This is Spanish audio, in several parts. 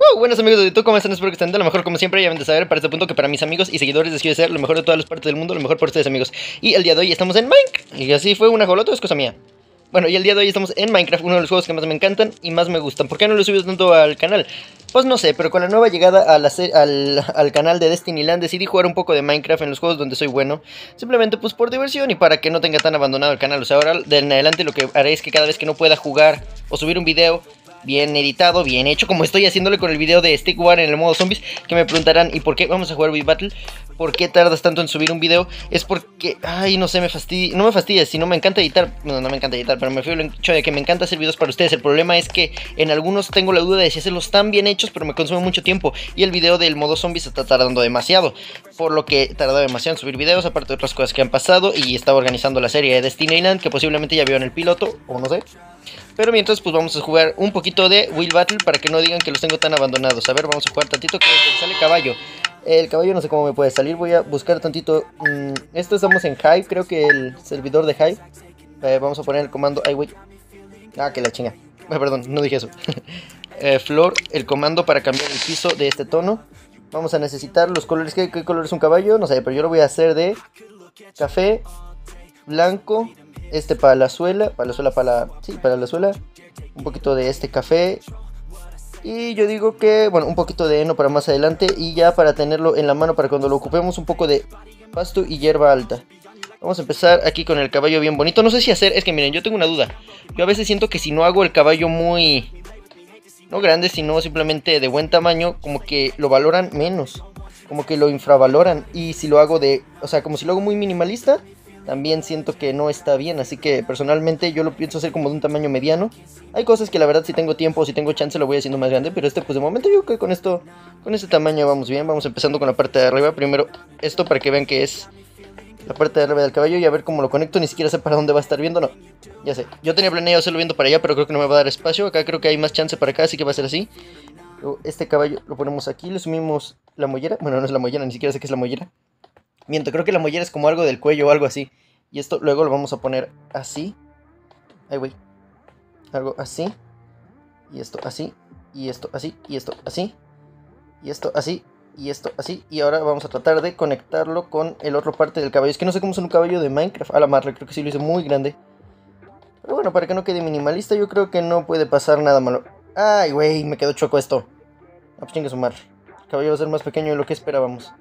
Uh, buenos amigos de YouTube, ¿cómo están? Espero que estén de lo mejor como siempre. Ya ven de saber para este punto que para mis amigos y seguidores decido ser lo mejor de todas las partes del mundo, lo mejor por ustedes amigos. Y el día de hoy estamos en Minecraft. Y así fue una jolota, es cosa mía. Bueno, y el día de hoy estamos en Minecraft, uno de los juegos que más me encantan y más me gustan. ¿Por qué no lo subido tanto al canal? Pues no sé, pero con la nueva llegada al, al, canal de Destiny Land decidí jugar un poco de Minecraft en los juegos donde soy bueno. Simplemente pues por diversión y para que no tenga tan abandonado el canal. O sea, ahora de en adelante lo que haré es que cada vez que no pueda jugar o subir un video bien editado, bien hecho, como estoy haciéndole con el video de Stick War en el modo zombies, que me preguntarán, ¿y por qué vamos a jugar Wii Battle? ¿Por qué tardas tanto en subir un video? Es porque, ay, no sé, me fastidia, no me fastidia, sino me encanta editar, no, no me encanta editar, pero me fío el hecho de que me encanta hacer videos para ustedes. El problema es que en algunos tengo la duda de si hacerlos tan bien hechos, pero me consume mucho tiempo, y el video del modo zombies está tardando demasiado, por lo que he tardado demasiado en subir videos, aparte de otras cosas que han pasado, y estaba organizando la serie de Destiny Land, que posiblemente ya vio en el piloto, o no sé. Pero mientras, pues vamos a jugar un poquito de Will Battle para que no digan que los tengo tan abandonados. A ver, vamos a jugar tantito que sale caballo. El caballo no sé cómo me puede salir. Voy a buscar tantito. Mmm, esto estamos en Hive, creo que el servidor de Hive. Eh, vamos a poner el comando. Ay. Ah, que la chinga. Ah, perdón, no dije eso. eh, Flor, el comando para cambiar el piso de este tono. Vamos a necesitar los colores. ¿Qué, ¿Qué color es un caballo? No sé, pero yo lo voy a hacer de café, blanco, este para la suela, para la suela, para sí, suela, un poquito de este café y yo digo que, bueno, un poquito de heno para más adelante y ya para tenerlo en la mano para cuando lo ocupemos un poco de pasto y hierba alta. Vamos a empezar aquí con el caballo bien bonito. No sé si hacer, es que miren, yo tengo una duda. Yo a veces siento que si no hago el caballo muy, no grande, sino simplemente de buen tamaño, como que lo valoran menos. Como que lo infravaloran. Y si lo hago de, o sea, como si lo hago muy minimalista, también siento que no está bien. Así que personalmente yo lo pienso hacer como de un tamaño mediano. Hay cosas que la verdad si tengo tiempo o si tengo chance lo voy haciendo más grande. Pero este pues de momento yo creo que con esto, con este tamaño vamos bien. Vamos empezando con la parte de arriba. Primero esto para que vean que es la parte de arriba del caballo y a ver cómo lo conecto. Ni siquiera sé para dónde va a estar viendo, no. Ya sé. Yo tenía planeado hacerlo viendo para allá, pero creo que no me va a dar espacio. Acá creo que hay más chance para acá, así que va a ser así. Este caballo lo ponemos aquí, le sumimos la mollera. Bueno, no es la mollera, ni siquiera sé qué es la mollera. Miento, creo que la mollera es como algo del cuello o algo así. Y esto luego lo vamos a poner así. Ay, güey. Algo así. Y esto así. Y esto así. Y esto así. Y esto así. Y esto así. Y ahora vamos a tratar de conectarlo con el otro parte del caballo. Es que no sé cómo es un caballo de Minecraft. A la madre, creo que sí lo hice muy grande. Pero bueno, para que no quede minimalista, yo creo que no puede pasar nada malo. Ay, güey, me quedó choco esto. Ah, pues chingue su madre. El caballo va a ser más pequeño de lo que esperábamos.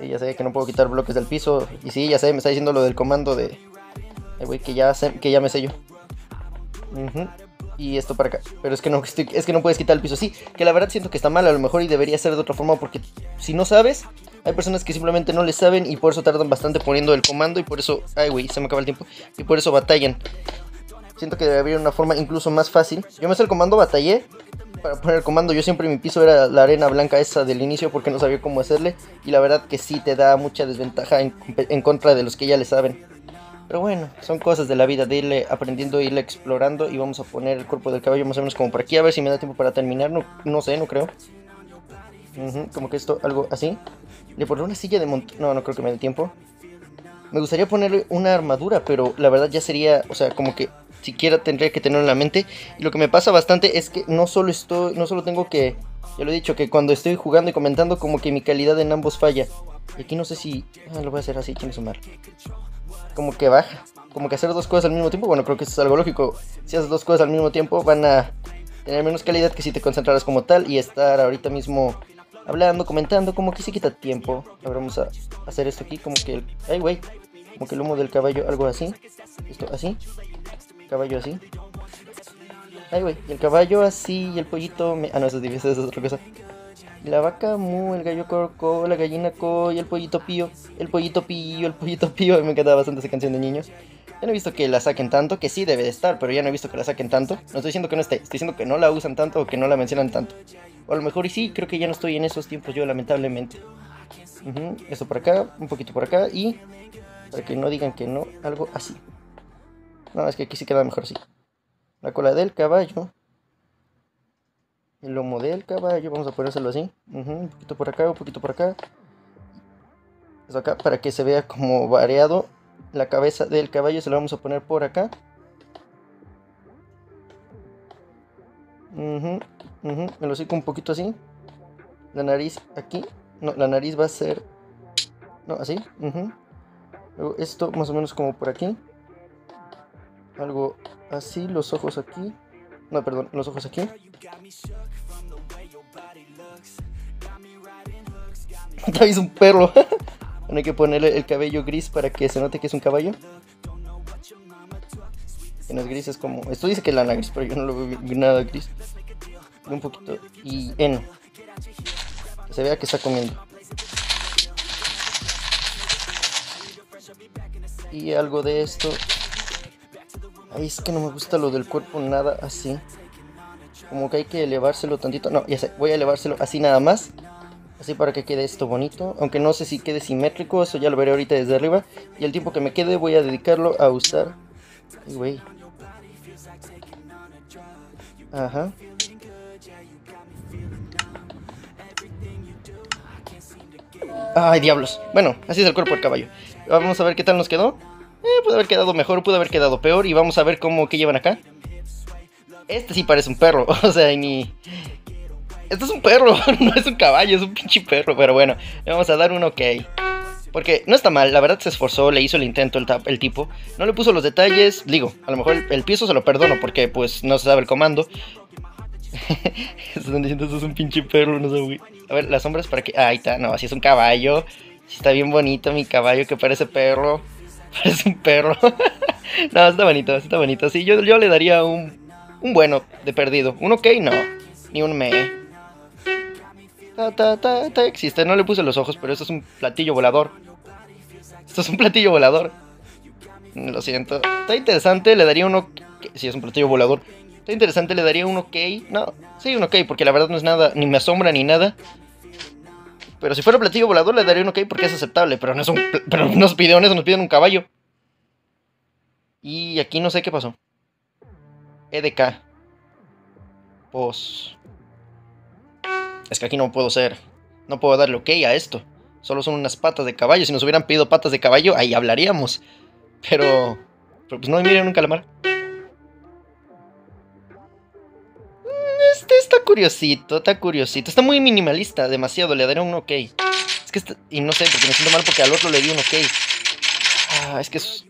Ya sé que no puedo quitar bloques del piso. Y sí, ya sé, me está diciendo lo del comando de... Güey, que ya, sé, que ya me sé yo. Y esto para acá. Pero es que, no, es que no puedes quitar el piso. Sí, que la verdad siento que está mal a lo mejor y debería ser de otra forma. Porque si no sabes, hay personas que simplemente no le saben y por eso tardan bastante poniendo el comando. Y por eso... Ay, güey, se me acaba el tiempo. Y por eso batallan. Siento que debería haber una forma incluso más fácil. Yo me sé el comando, batallé para poner el comando. Yo siempre mi piso era la arena blanca esa del inicio porque no sabía cómo hacerle. Y la verdad que sí te da mucha desventaja en, en contra de los que ya le saben. Pero bueno, son cosas de la vida, de irle aprendiendo, irle explorando. Y vamos a poner el cuerpo del caballo más o menos como por aquí. A ver si me da tiempo para terminar. No, no sé, no creo. como que esto, algo así. Le pondré una silla de montaña. No, no creo que me dé tiempo. Me gustaría ponerle una armadura, pero la verdad ya sería, o sea, como que siquiera tendría que tenerlo en la mente. Y lo que me pasa bastante es que no solo estoy, no solo tengo que, ya lo he dicho, que cuando estoy jugando y comentando como que mi calidad en ambos falla. Y aquí no sé si, ah, lo voy a hacer así, chingue sumar. Como que baja, como que hacer dos cosas al mismo tiempo, bueno, creo que eso es algo lógico. Si haces dos cosas al mismo tiempo van a tener menos calidad que si te concentraras como tal y estar ahorita mismo hablando, comentando, como que sí quita tiempo. Ahora vamos a hacer esto aquí, como que el... ¡Ay, güey! Como que el humo del caballo, algo así. Esto así caballo así. Ay, güey. Y el caballo así y el pollito... Me... Ah, no, eso es, eso es otra cosa. Y la vaca mu, el gallo corco, la gallina co y el pollito pío. El pollito pío, el pollito pío. Me encantaba bastante esa canción de niños. Ya no he visto que la saquen tanto, que sí debe de estar, pero ya no he visto que la saquen tanto. No estoy diciendo que no esté, estoy diciendo que no la usan tanto o que no la mencionan tanto. O a lo mejor y sí, creo que ya no estoy en esos tiempos yo, lamentablemente. Esto por acá, un poquito por acá y... Para que no digan que no, algo así. No, es que aquí sí queda mejor así. La cola del caballo. El lomo del caballo. Vamos a ponérselo así. un poquito por acá, un poquito por acá. Eso acá para que se vea como variado. La cabeza del caballo se la vamos a poner por acá. Uh -huh, Me lo sigo un poquito así. La nariz aquí. No, la nariz va a ser... No, así. Luego esto más o menos como por aquí. Algo así, los ojos aquí. No, perdón, los ojos aquí. Traes un perro. hay que ponerle el cabello gris para que se note que es un caballo. Que no es gris, es como. Esto dice que lana gris, pero yo no lo veo nada gris. Un poquito. Y en. Que se vea que está comiendo. Y algo de esto. Ay, es que no me gusta lo del cuerpo nada así. Como que hay que elevárselo tantito. No, ya sé, voy a elevárselo así nada más. Así para que quede esto bonito. Aunque no sé si quede simétrico, eso ya lo veré ahorita desde arriba. Y el tiempo que me quede voy a dedicarlo a usar... Güey. Ajá. Ay, diablos. Bueno, así es el cuerpo del caballo. Vamos a ver qué tal nos quedó. Eh, puede haber quedado mejor, puede haber quedado peor. Y vamos a ver cómo, llevan acá. Este sí parece un perro. O sea, ni... Esto es un perro, no es un caballo, es un pinche perro. Pero bueno, le vamos a dar un ok. Porque no está mal, la verdad se esforzó, le hizo el intento el, el tipo. No le puso los detalles, digo, a lo mejor el, piso se lo perdono porque pues no se sabe el comando. Están diciendo eso es un pinche perro, no sé, güey. A ver, las sombras para que... Ah, ahí está, no, así es un caballo. está bien bonito mi caballo que parece perro. Parece un perro. no, está bonito, está bonito. Sí, yo, yo le daría un, un bueno de perdido. Un ok, no. Ni un me. Ta, existe. No le puse los ojos, pero esto es un platillo volador. Esto es un platillo volador. Lo siento. Está interesante, le daría uno. Si sí, es un platillo volador. Está interesante, le daría un ok. No, sí, un ok, porque la verdad no es nada, ni me asombra ni nada. Pero si fuera platillo volador le daría un ok porque es aceptable. Pero no es un. Pero nos pidieron eso, nos piden un caballo. Y aquí no sé qué pasó. EDK. Pues. Es que aquí no puedo ser. No puedo darle ok a esto. Solo son unas patas de caballo. Si nos hubieran pedido patas de caballo, ahí hablaríamos. Pero. Pero pues no, miren un calamar. Curiosito, está curiosito. Está muy minimalista, demasiado. Le daré un ok. Es que. y no sé, porque me siento mal porque al otro le di un ok. Ah, es que es,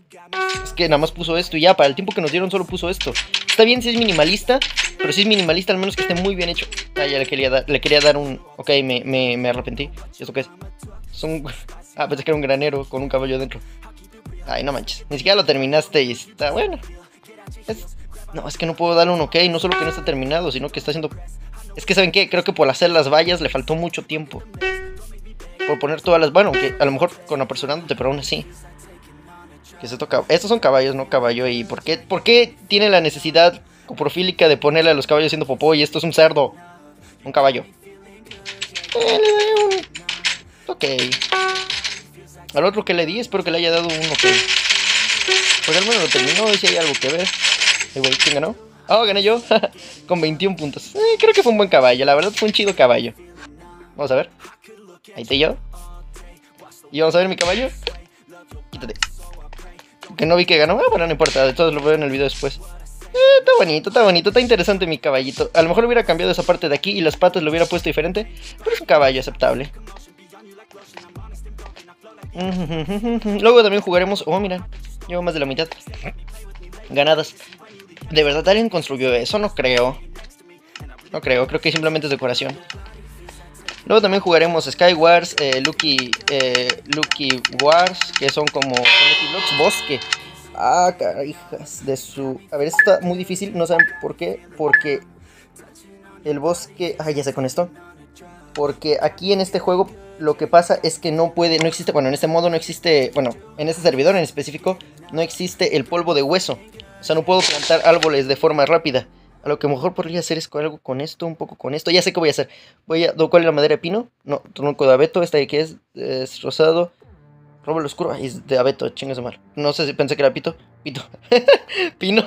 es que nada más puso esto y ya, para el tiempo que nos dieron solo puso esto. Está bien si es minimalista, pero si es minimalista al menos que esté muy bien hecho. Ah, ya le quería dar, le quería dar un... Ok, me, me, me arrepentí. ¿Esto qué es? Es un... Ah, pensé que era un granero con un caballo dentro. Ay, no manches. Ni siquiera lo terminaste y está bueno. No, es que no puedo darle un ok. No solo que no está terminado, sino que está haciendo... Es que, ¿saben qué? Creo que por hacer las vallas le faltó mucho tiempo. Por poner todas las... Bueno, que a lo mejor con apresurándote, pero aún así. Que se toca. Estos son caballos, no caballo. ¿Y por qué, por qué tiene la necesidad coprofílica de ponerle a los caballos haciendo popó y esto es un cerdo? Un caballo. Eh. Ok. Al otro que le di, espero que le haya dado un ok. Porque al menos lo terminó y si hay algo que ver. ¿quién ganó? Oh, gané yo. Con 21 puntos. Eh, creo que fue un buen caballo. La verdad fue un chido caballo. Vamos a ver. Ahí te yo. Y vamos a ver mi caballo. Quítate que no vi que ganó. Ah, bueno, no importa, de todos lo veo en el video después. Eh, está bonito, está bonito, está interesante mi caballito. A lo mejor hubiera cambiado esa parte de aquí y las patas lo hubiera puesto diferente, pero es un caballo aceptable. Luego también jugaremos... Oh, mira, llevo más de la mitad. Ganadas. ¿De verdad alguien construyó eso? No creo. No creo, creo que simplemente es decoración. Luego también jugaremos Skywars, eh, Lucky, eh, Lucky Wars, que son como Blocks Bosque. Ah, carijas de su... A ver, esto está muy difícil, no saben por qué. Porque el bosque... Ah, ya sé con esto. Porque aquí en este juego lo que pasa es que no puede, no existe, bueno, en este modo no existe, bueno, en este servidor en específico, no existe el polvo de hueso. O sea, no puedo plantar árboles de forma rápida. A lo que mejor podría hacer es algo con esto, un poco con esto. Ya sé qué voy a hacer. Voy a. ¿Cuál es la madera de pino? No, tronco de abeto. Esta de aquí es, es rosado. Robo oscuro. Ay, es de abeto, chingas de mal. No sé si pensé que era pito. Pito. pino.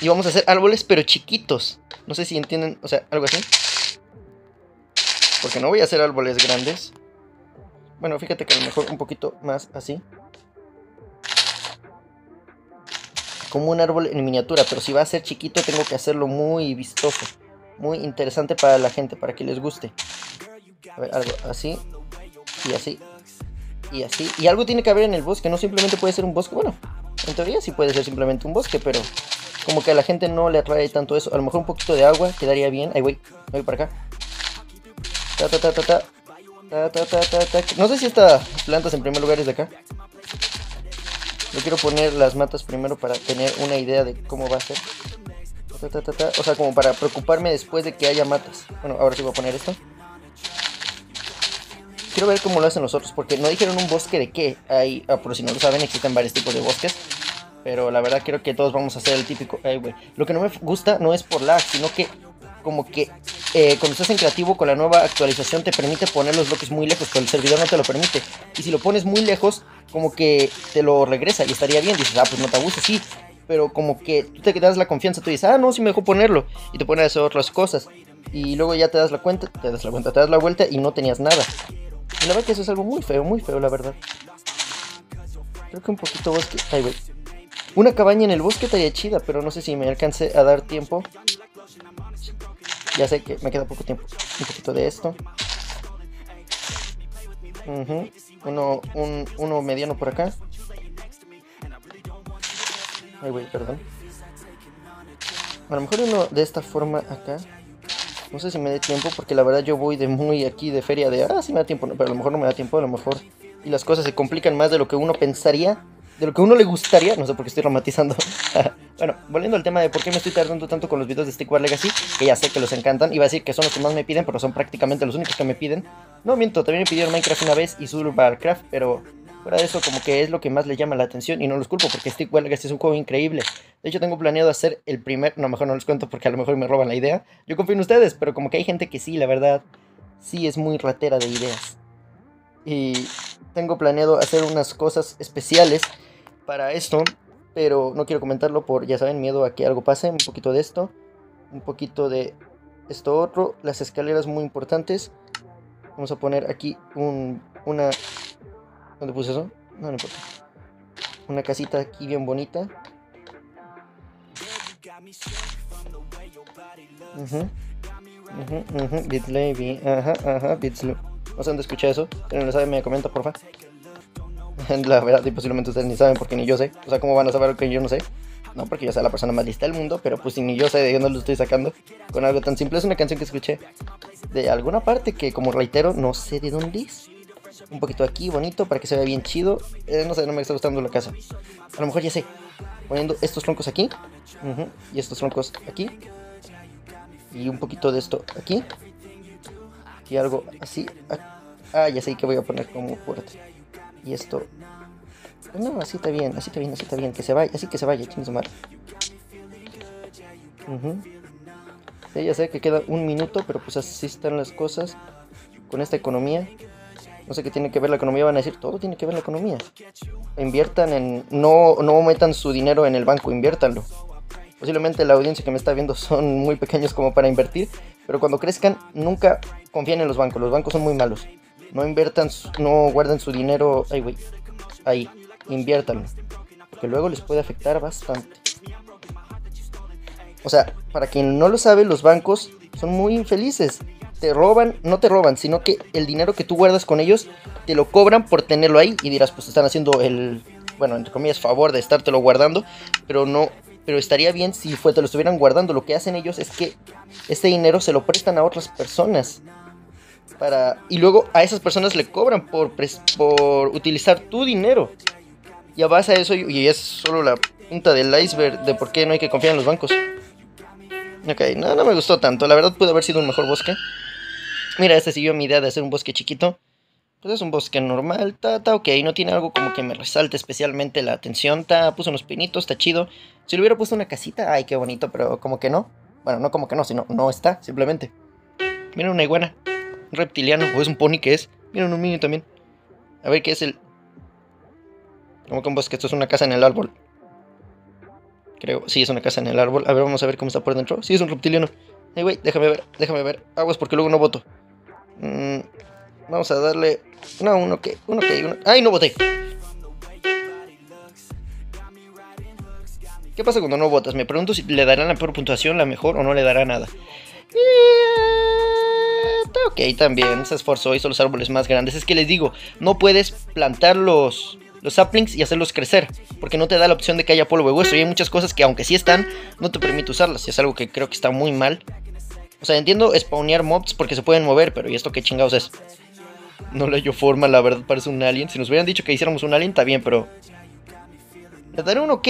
Y vamos a hacer árboles, pero chiquitos. No sé si entienden. O sea, algo así. Porque no voy a hacer árboles grandes. Bueno, fíjate que a lo mejor un poquito más así. Como un árbol en miniatura, pero si va a ser chiquito tengo que hacerlo muy vistoso. muy interesante para la gente, para que les guste. A ver, algo así y así y así. Y algo tiene que haber en el bosque, no simplemente puede ser un bosque. Bueno, en teoría sí puede ser simplemente un bosque, pero como que a la gente no le atrae tanto eso. A lo mejor un poquito de agua quedaría bien. Ahí voy, voy para acá. Ta, ta, ta, ta, ta. Ta, ta, ta, ta, No sé si estas plantas en primer lugar es de acá. Yo quiero poner las matas primero para tener una idea de cómo va a ser. O sea, como para preocuparme después de que haya matas. Bueno, ahora sí voy a poner esto. Quiero ver cómo lo hacen los otros, porque no dijeron un bosque de qué. Hay, ah, por si no lo saben, existen varios tipos de bosques. Pero la verdad creo que todos vamos a hacer el típico... Lo que no me gusta no es por lag, sino que como que eh, cuando estás en creativo con la nueva actualización te permite poner los bloques muy lejos, pero el servidor no te lo permite. Y si lo pones muy lejos, como que te lo regresa y estaría bien. Dices, ah, pues no te abuses, sí. Pero como que tú te das la confianza, tú dices, ah, no, sí me dejó ponerlo. Y te pones a hacer otras cosas. Y luego ya te das la cuenta, te das la cuenta, te das la vuelta y no tenías nada. Y la verdad que eso es algo muy feo, muy feo, la verdad. Creo que un poquito bosque. Ay, güey. Una cabaña en el bosque estaría chida, pero no sé si me alcance a dar tiempo. Ya sé que me queda poco tiempo. Un poquito de esto. uno, un, uno mediano por acá. Ay, güey, perdón. A lo mejor uno de esta forma acá. No sé si me dé tiempo porque la verdad yo voy de muy aquí de feria de, ah, sí me da tiempo, pero a lo mejor no me da tiempo, a lo mejor. Y las cosas se complican más de lo que uno pensaría, de lo que uno le gustaría, no sé por qué estoy romantizando. bueno, volviendo al tema de por qué me estoy tardando tanto con los videos de Stick War Legacy, que ya sé que los encantan, iba a decir que son los que más me piden, pero son prácticamente los únicos que me piden. No miento, también me pidieron Minecraft una vez y Survivalcraft, pero Fuera de eso, como que es lo que más le llama la atención y no los culpo porque Stick Legacy es un juego increíble. De hecho, tengo planeado hacer el primer. No, mejor no les cuento porque a lo mejor me roban la idea. Yo confío en ustedes, pero como que hay gente que sí, la verdad, sí es muy ratera de ideas. Y tengo planeado hacer unas cosas especiales para esto, pero no quiero comentarlo por, ya saben, miedo a que algo pase. Un poquito de esto, un poquito de esto otro, las escaleras muy importantes. Vamos a poner aquí un, una ¿Dónde puse eso? No, no importa. Una casita aquí bien bonita. Uh -huh. Ajá, ajá, sé dónde escuché eso. No sabe, me comenta, porfa. La verdad, y posiblemente ustedes ni saben porque ni yo sé. O sea, ¿cómo van a saber que yo no sé? No porque yo sea la persona más lista del mundo, pero pues si ni yo sé de dónde lo estoy sacando con algo tan simple. Es una canción que escuché de alguna parte que, como reitero, no sé de dónde es un poquito aquí, bonito, para que se vea bien chido. Eh, no sé, no me está gustando la casa. A lo mejor ya sé. Poniendo estos troncos aquí. y estos troncos aquí. Y un poquito de esto aquí. Y algo así. Ah, ya sé que voy a poner como puerta. Y esto. No, así está bien, así está bien, así está bien. Que se vaya, así que se vaya, chingos madre. ya sé que queda un minuto, pero pues así están las cosas. Con esta economía. No sé qué tiene que ver la economía, van a decir, todo tiene que ver la economía. Inviertan en, no, no metan su dinero en el banco, inviértanlo. Posiblemente la audiencia que me está viendo son muy pequeños como para invertir, pero cuando crezcan nunca confíen en los bancos, los bancos son muy malos. No inviertan, no guarden su dinero, ay güey, ahí, inviértanlo, porque luego les puede afectar bastante. O sea, para quien no lo sabe, los bancos son muy infelices te roban, no te roban, sino que el dinero que tú guardas con ellos te lo cobran por tenerlo ahí y dirás, pues están haciendo el, bueno, entre comillas, favor de estártelo guardando, pero no, pero estaría bien si fue, te lo estuvieran guardando. Lo que hacen ellos es que este dinero se lo prestan a otras personas. Y luego a esas personas le cobran por, por utilizar tu dinero. Y a base de eso, y es solo la punta del iceberg de por qué no hay que confiar en los bancos. Ok, no, no me gustó tanto. La verdad pudo haber sido un mejor bosque. Mira, este siguió mi idea de hacer un bosque chiquito. Pues es un bosque normal, está, ok, no tiene algo como que me resalte especialmente la atención. Está, puso unos pinitos, está chido. Si le hubiera puesto una casita, ay, qué bonito, pero como que no. Bueno, no como que no, sino no está, simplemente. Mira una iguana, reptiliano, o es un pony que es. Mira un niño también. A ver qué es el. Como que un bosque, esto es una casa en el árbol. Creo, sí, es una casa en el árbol. A ver, vamos a ver cómo está por dentro. Sí, es un reptiliano. Ay, güey, déjame ver, déjame ver. Aguas porque luego no voto. Mm, vamos a darle... No, uno que... Uno que... Uno... ¡Ay, no voté! ¿Qué pasa cuando no votas? Me pregunto si le darán la peor puntuación, la mejor o no le dará nada. Eh, ok también, se esforzó, hizo los árboles más grandes. Es que les digo, no puedes plantar los, los saplings y hacerlos crecer, porque no te da la opción de que haya polvo de hueso. Y hay muchas cosas que, aunque sí están, no te permite usarlas. Y es algo que creo que está muy mal. O sea, entiendo spawnear mobs porque se pueden mover, pero ¿y esto qué chingados es? No le hallo forma, la verdad parece un alien. Si nos hubieran dicho que hiciéramos un alien, está bien, pero... Le daré un ok,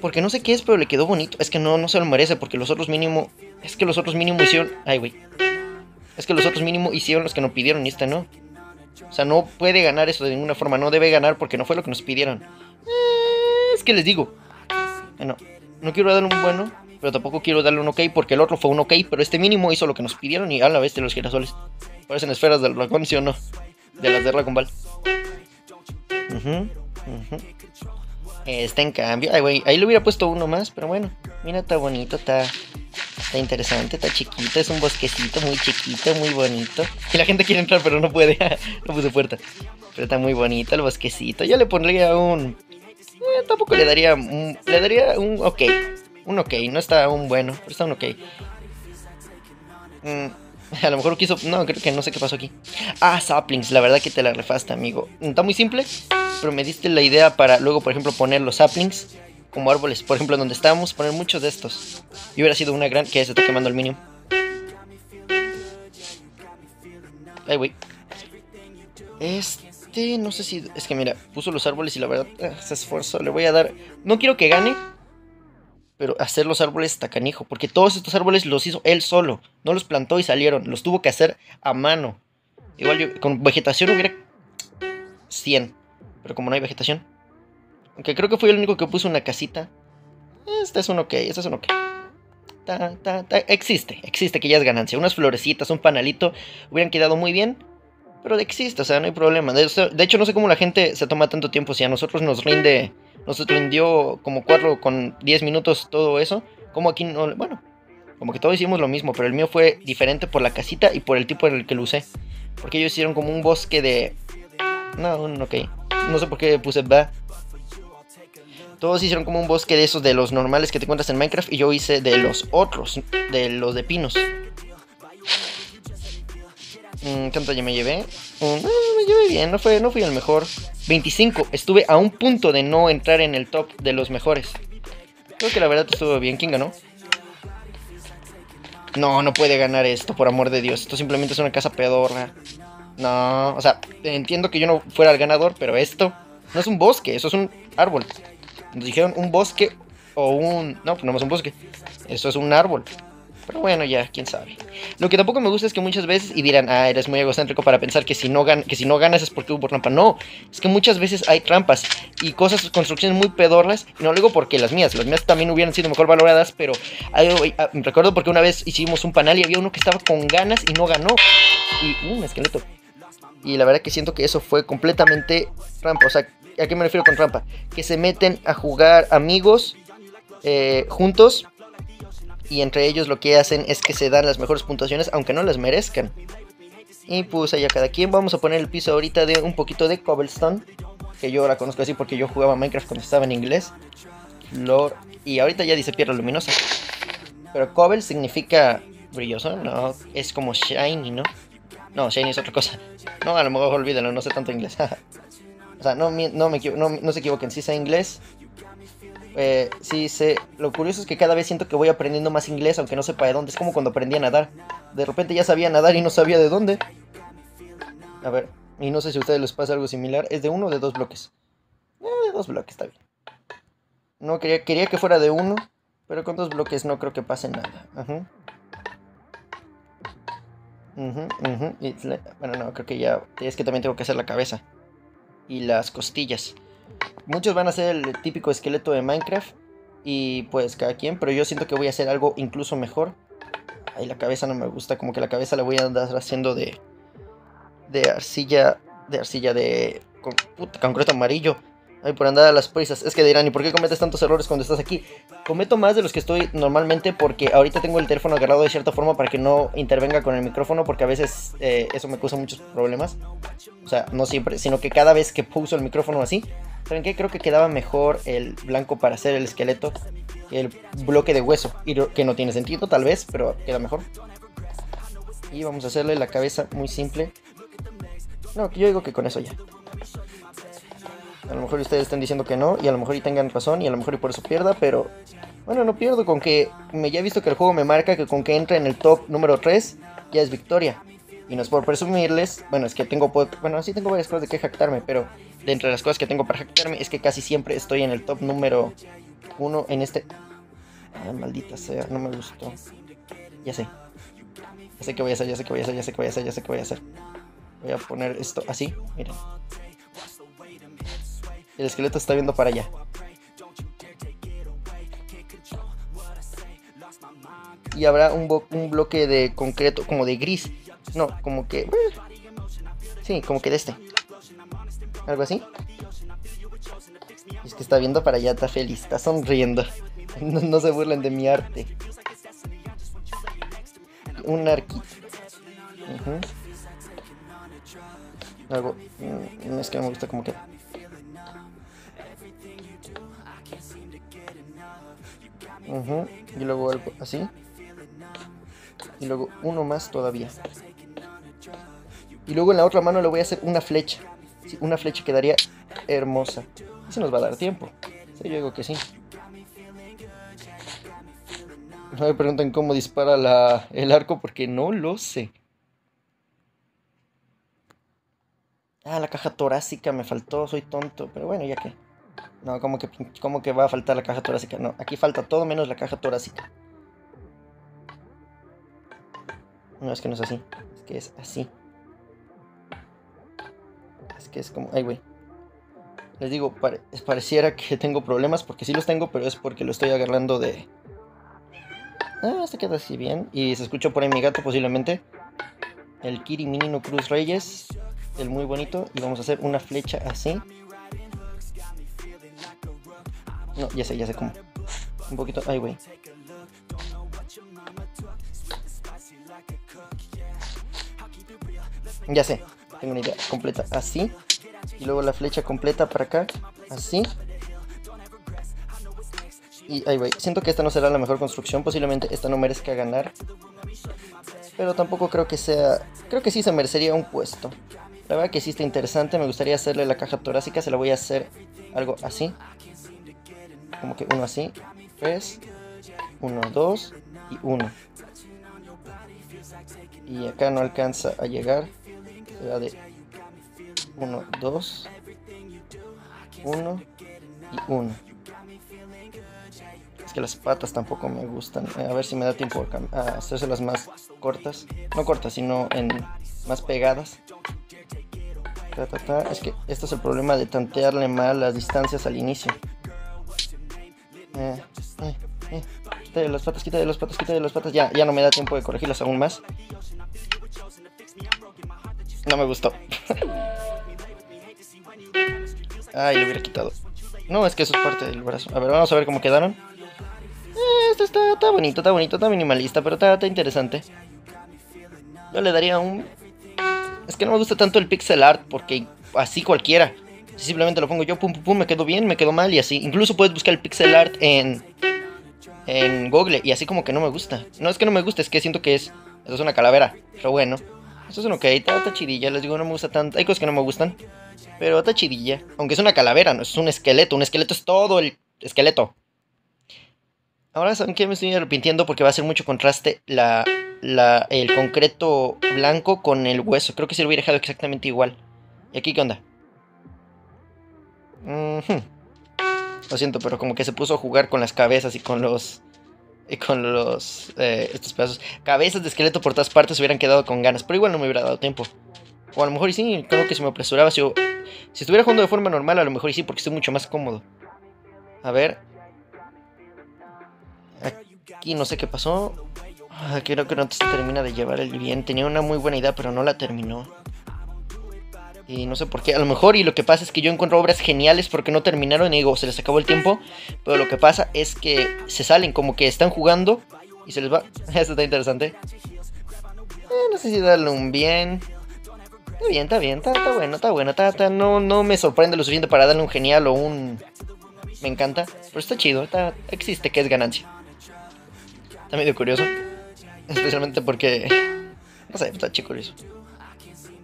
porque no sé qué es, pero le quedó bonito. Es que no, no se lo merece, porque los otros mínimo... Es que los otros mínimo hicieron... Ay, güey. Es que los otros mínimo hicieron los que nos pidieron y este no. O sea, no puede ganar eso de ninguna forma. No debe ganar porque no fue lo que nos pidieron. Eh, es que les digo. Bueno, no quiero darle un bueno, pero tampoco quiero darle un ok porque el otro fue un ok, pero este mínimo hizo lo que nos pidieron y a la vez de los girasoles. Parecen esferas del dragón, ¿sí o no? De las de Dragon Ball. Este en cambio, ay güey, ahí le hubiera puesto uno más, pero bueno, mira, está bonito, está, está interesante, está chiquito, es un bosquecito muy chiquito, muy bonito. Y la gente quiere entrar, pero no puede, no puse puerta. Pero está muy bonito el bosquecito. Yo le pondría un, eh, tampoco le daría un, le daría un ok, un ok, no está un bueno, pero está un ok. Mm, a lo mejor quiso. No, creo que no sé qué pasó aquí. Ah, saplings. La verdad que te la refasta, amigo. Está muy simple. Pero me diste la idea para luego, por ejemplo, poner los saplings como árboles. Por ejemplo, donde estábamos, poner muchos de estos. Y hubiera sido una gran. Que se está quemando el minion. Ay, güey. Este, no sé si. Es que mira, puso los árboles y la verdad eh, se esfuerzo. Le voy a dar. No quiero que gane. Pero hacer los árboles está canijo. Porque todos estos árboles los hizo él solo. No los plantó y salieron. Los tuvo que hacer a mano. Igual yo, con vegetación hubiera 100. Pero como no hay vegetación. Aunque creo que fui el único que puso una casita. Este es un ok, este es un ok. Ta, ta, ta. Existe, existe que ya es ganancia. Unas florecitas, un panalito hubieran quedado muy bien. Pero existe, o sea, no hay problema. De, hecho, no sé cómo la gente se toma tanto tiempo. Si a nosotros nos rinde, nos rindió como 4 con 10 minutos todo eso. Como aquí no, bueno, como que todos hicimos lo mismo, pero el mío fue diferente por la casita y por el tipo en el que lo usé. Porque ellos hicieron como un bosque de... No, no, ok. No sé por qué puse ba. Todos hicieron como un bosque de esos de los normales que te encuentras en Minecraft y yo hice de los otros, de los de pinos. Mm, ¿Cuánto ya me llevé? Mm, me llevé bien, no, fue, no fui el mejor. 25, estuve a un punto de no entrar en el top de los mejores. Creo que la verdad estuvo bien. ¿Quién ganó? No, no puede ganar esto, por amor de Dios. Esto simplemente es una casa pedorra. No, o sea, entiendo que yo no fuera el ganador, pero esto no es un bosque, eso es un árbol. Nos dijeron un bosque o un... No, pues no es un bosque. Eso es un árbol. Pero bueno, ya, quién sabe. Lo que tampoco me gusta es que muchas veces, y dirán, ah, eres muy egocéntrico para pensar que si no, gan que si no ganas es porque hubo trampa. No, es que muchas veces hay trampas y cosas, construcciones muy pedorras. Y no lo digo porque las mías, las mías también hubieran sido mejor valoradas, pero ah, recuerdo porque una vez hicimos un panel y había uno que estaba con ganas y no ganó. Y un esqueleto. Y la verdad que siento que eso fue completamente trampa. O sea, ¿a qué me refiero con trampa? Que se meten a jugar amigos eh, juntos y entre ellos lo que hacen es que se dan las mejores puntuaciones aunque no las merezcan. Y pues allá cada quien vamos a poner el piso ahorita de un poquito de cobblestone, que yo la conozco así porque yo jugaba Minecraft cuando estaba en inglés. Flor y ahorita ya dice piedra luminosa. Pero cobble significa brilloso, no, es como shiny, ¿no? No, shiny es otra cosa. No, a lo mejor olvídalo, no sé tanto inglés. o sea, no, no, me, no, se equivoquen, si sé inglés, eh, sí, sé. Lo curioso es que cada vez siento que voy aprendiendo más inglés, aunque no sepa de dónde. Es como cuando aprendí a nadar. De repente ya sabía nadar y no sabía de dónde. A ver, y no sé si a ustedes les pasa algo similar. ¿Es de uno o de dos bloques? Eh, de dos bloques, está bien. No quería, quería que fuera de uno, pero con dos bloques no creo que pase nada. Ajá. bueno, no, creo que ya. Es que también tengo que hacer la cabeza y las costillas. Muchos van a ser el típico esqueleto de Minecraft. Y pues cada quien. Pero yo siento que voy a hacer algo incluso mejor. Ahí la cabeza no me gusta. Como que la cabeza la voy a andar haciendo de. De arcilla. De arcilla de. Con, concreto amarillo. Ay, por andar a las prisas. Es que dirán, ¿y por qué cometes tantos errores cuando estás aquí? Cometo más de los que estoy normalmente porque ahorita tengo el teléfono agarrado de cierta forma para que no intervenga con el micrófono porque a veces eh, eso me causa muchos problemas. O sea, no siempre, sino que cada vez que puso el micrófono así, ¿saben qué? Creo que quedaba mejor el blanco para hacer el esqueleto que el bloque de hueso. Y que no tiene sentido, tal vez, pero queda mejor. Y vamos a hacerle la cabeza muy simple. No, yo digo que con eso ya. A lo mejor ustedes están diciendo que no, y a lo mejor y tengan razón, y a lo mejor y por eso pierda, pero bueno, no pierdo con que me ya he visto que el juego me marca que con que entre en el top número 3 ya es victoria. Y no es por presumirles, bueno, es que tengo, bueno, sí tengo varias cosas de que jactarme, pero de entre las cosas que tengo para jactarme es que casi siempre estoy en el top número 1 en este... Ay, maldita sea, no me gustó. Ya sé. Ya sé qué voy a hacer, ya sé qué voy a hacer, ya sé qué voy a hacer, ya sé qué voy a hacer. Voy a poner esto así, miren. El esqueleto está viendo para allá. Y habrá un, un bloque de concreto, como de gris. No, como que... Sí, como que de este. Algo así. Es que está viendo para allá, está feliz, está sonriendo. No, se burlen de mi arte. Un arquito. Algo. Mm, es que no me gusta como que. Y luego algo así. Y luego uno más todavía. Y luego en la otra mano le voy a hacer una flecha. una flecha quedaría hermosa. Eso nos va a dar tiempo. yo digo que sí. No me preguntan cómo dispara el arco porque no lo sé. Ah, la caja torácica me faltó, soy tonto. Pero bueno, ya que. No, como que, como que va a faltar la caja torácica? No, aquí falta todo menos la caja torácica. No, es que no es así. Es que es así. Es que es como... Ay, güey. Les digo, pareciera que tengo problemas porque sí los tengo, pero es porque lo estoy agarrando de... Ah, se queda así bien. Y se escuchó por ahí mi gato posiblemente. El Kiri Minino Cruz Reyes. El muy bonito. Y vamos a hacer una flecha así. No, ya sé, ya sé cómo. Un poquito... Ay, güey. Ya sé, tengo una idea completa. Así. Y luego la flecha completa para acá. Así. Y ahí voy. Siento que esta no será la mejor construcción. Posiblemente esta no merezca ganar. Pero tampoco creo que sea... Creo que sí se merecería un puesto. La verdad que sí está interesante. Me gustaría hacerle la caja torácica. Se la voy a hacer algo así. Como que uno así. Tres. Uno, dos. Y uno. Y acá no alcanza a llegar de 1, 2, 1 y 1. Es que las patas tampoco me gustan. A ver si me da tiempo a hacérselas más cortas. No cortas, sino en más pegadas. Es que esto es el problema de tantearle mal las distancias al inicio. Eh, eh, eh. Quita las patas, quita de las patas, quita de las patas. Ya, ya no me da tiempo de corregirlas aún más. No me gustó. Ay, lo hubiera quitado. No, es que eso es parte del brazo. A ver, vamos a ver cómo quedaron. Eh, esto está, está, bonito, está bonito, está minimalista, pero está, está interesante. Yo le daría un... Es que no me gusta tanto el pixel art porque así cualquiera. Si simplemente lo pongo yo, pum, pum, pum, me quedo bien, me quedo mal y así. Incluso puedes buscar el pixel art en, en Google y así como que no me gusta. No es que no me guste, es que siento que es... Eso es una calavera, pero bueno. Eso es un ok, está, chidilla, les digo, no me gusta tanto. Hay cosas que no me gustan, pero está chidilla. Aunque es una calavera, no es un esqueleto. Un esqueleto es todo el esqueleto. Ahora, ¿saben qué? Me estoy arrepintiendo porque va a ser mucho contraste la, la, el concreto blanco con el hueso. Creo que se lo hubiera dejado exactamente igual. ¿Y aquí qué onda? Lo siento, pero como que se puso a jugar con las cabezas y con los y con los eh, estos pedazos. Cabezas de esqueleto por todas partes hubieran quedado con ganas, pero igual no me hubiera dado tiempo. O a lo mejor y sí, creo que si me apresuraba, si, si estuviera jugando de forma normal, a lo mejor y sí, porque estoy mucho más cómodo. A ver. Aquí no sé qué pasó. Ah, creo que no se termina de llevar el bien. Tenía una muy buena idea, pero no la terminó. Y no sé por qué. A lo mejor, y lo que pasa es que yo encuentro obras geniales porque no terminaron y digo, se les acabó el tiempo. Pero lo que pasa es que se salen como que están jugando y se les va. Esto está interesante. Eh, no sé si darle un bien. Está bien, está bien, está, bueno, está bueno. Está, no, no me sorprende lo suficiente para darle un genial o un. Me encanta. Pero está chido, está, existe que es ganancia. Está medio curioso. Especialmente porque No sé, está chico eso.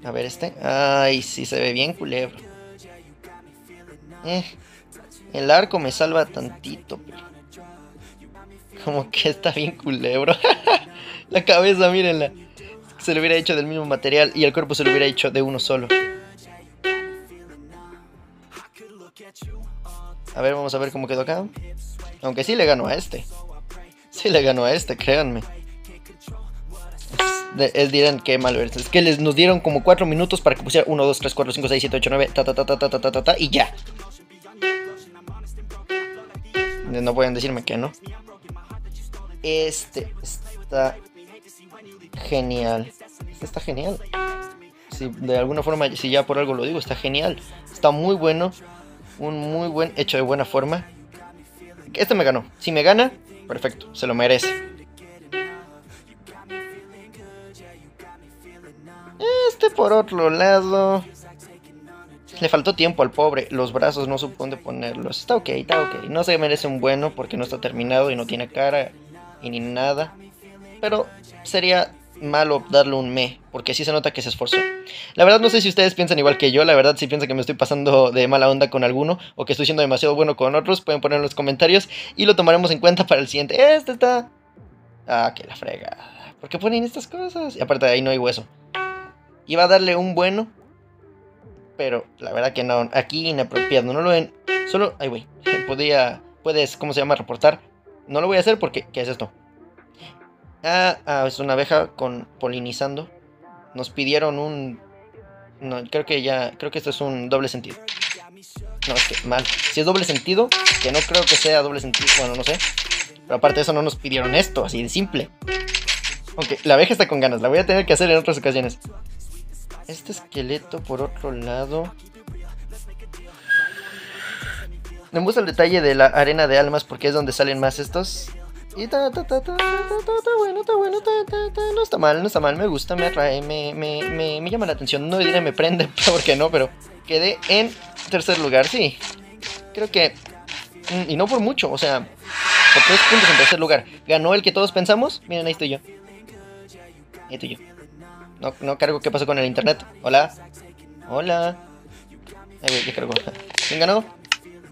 A ver este. Ay, sí se ve bien culebro. Eh, el arco me salva tantito, pero... Como que está bien culebro. la cabeza, mírenla. Se lo hubiera hecho del mismo material y el cuerpo se lo hubiera hecho de uno solo. A ver, vamos a ver cómo quedó acá. Aunque sí le ganó a este. Sí le ganó a este, créanme. Es, dirán que mal Es que les, nos dieron como 4 minutos para que pusiera 1, 2, 3, 4, 5, 6, 7, 8, 9, ta ta ta ta ta ta ta ta y ya. No pueden decirme que no. Este está genial. Este está genial. Si de alguna forma, si ya por algo lo digo, está genial. Está muy bueno. Un muy buen hecho de buena forma. Este me ganó. Si me gana, perfecto. Se lo merece. Este por otro lado. Le faltó tiempo al pobre. Los brazos no supo dónde ponerlos. Está ok, está ok. No se merece un bueno porque no está terminado y no tiene cara y ni nada. Pero sería malo darle un me, porque sí se nota que se esforzó. La verdad no sé si ustedes piensan igual que yo, la verdad si piensan que me estoy pasando de mala onda con alguno o que estoy siendo demasiado bueno con otros, pueden poner en los comentarios y lo tomaremos en cuenta para el siguiente. Este está... Ah, que la frega. ¿Por qué ponen estas cosas? Y aparte ahí no hay hueso. Iba a darle un bueno, pero la verdad que no. Aquí inapropiado, no lo ven. Solo, ay güey, podía, puedes, ¿cómo se llama? Reportar. No lo voy a hacer porque, ¿qué es esto? Ah, ah, es una abeja con polinizando. Nos pidieron un... No, creo que ya... Creo que esto es un doble sentido. No, es que mal. Si es doble sentido, que no creo que sea doble sentido. Bueno, no sé. Pero aparte de eso no nos pidieron esto, así de simple. Aunque la abeja está con ganas. La voy a tener que hacer en otras ocasiones. Este esqueleto por otro lado... Me gusta el detalle de la arena de almas porque es donde salen más estos. Y ta, ta, ta, ta, ta, bueno, está bueno, no está mal, no está mal, me gusta, me atrae, me, me, llama la atención. No diré me prende, porque no, pero quedé en tercer lugar, sí. Creo que, y no por mucho, o sea, por tres puntos en tercer lugar. Ganó el que todos pensamos. Miren, ahí estoy yo. Ahí estoy yo. No, no cargo, ¿qué pasó con el internet? Hola. Hola. Ya cargo. ¿Quién ganó?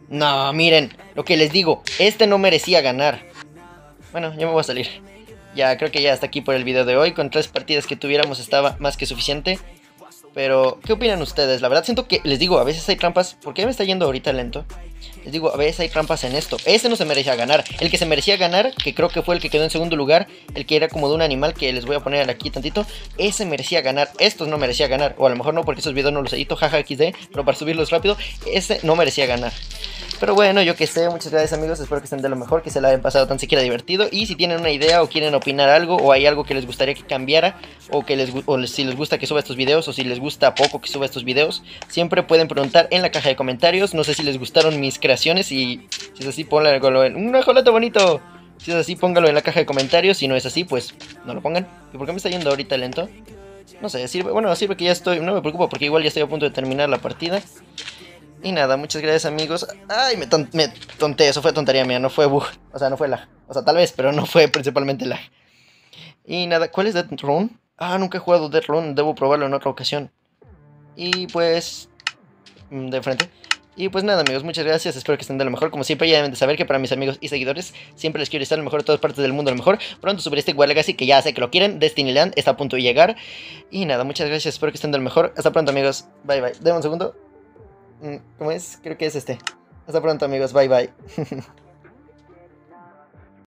No, miren, lo que les digo, este no merecía ganar. Bueno, ya me voy a salir. Ya creo que ya hasta aquí por el video de hoy. Con tres partidas que tuviéramos estaba más que suficiente. Pero, ¿qué opinan ustedes? La verdad siento que, les digo, a veces hay trampas. ¿Por qué me está yendo ahorita lento? Les digo, a veces hay trampas en esto. Ese no se merecía ganar. El que se merecía ganar, que creo que fue el que quedó en segundo lugar, el que era como de un animal que les voy a poner aquí tantito, ese merecía ganar. Estos no merecía ganar. O a lo mejor no, porque esos videos no los edito, jaja XD, pero para subirlos rápido, ese no merecía ganar. Pero bueno, yo que sé, muchas gracias amigos, espero que estén de lo mejor, que se la hayan pasado tan siquiera divertido. Y si tienen una idea o quieren opinar algo, o hay algo que les gustaría que cambiara, o que les si les gusta que suba estos videos, o si les gusta poco que suba estos videos, siempre pueden preguntar en la caja de comentarios. No sé si les gustaron mis creaciones y si es así, pónganlo en un ajolote bonito. Si es así, póngalo en la caja de comentarios. Si no es así, pues no lo pongan. ¿Y por qué me está yendo ahorita lento? No sé, sirve, bueno, sirve que ya estoy, no me preocupo porque igual ya estoy a punto de terminar la partida. Y nada, muchas gracias amigos. Ay, me, me tonté, eso fue tontería mía, no fue bug. O sea, no fue lag. O sea, tal vez, pero no fue principalmente lag. Y nada, ¿cuál es Death Run? Ah, nunca he jugado Death Run, debo probarlo en otra ocasión. Y pues... Mm, de frente. Y pues nada amigos, muchas gracias, espero que estén de lo mejor. Como siempre ya deben de saber que para mis amigos y seguidores siempre les quiero estar lo mejor de todas partes del mundo, lo mejor. Pronto subiré este War Legacy que ya sé que lo quieren, Destinyland está a punto de llegar. Y nada, muchas gracias, espero que estén de lo mejor. Hasta pronto amigos, bye bye. Deme un segundo. Mm, ¿Cómo es? Creo que es este. Hasta pronto amigos, bye bye.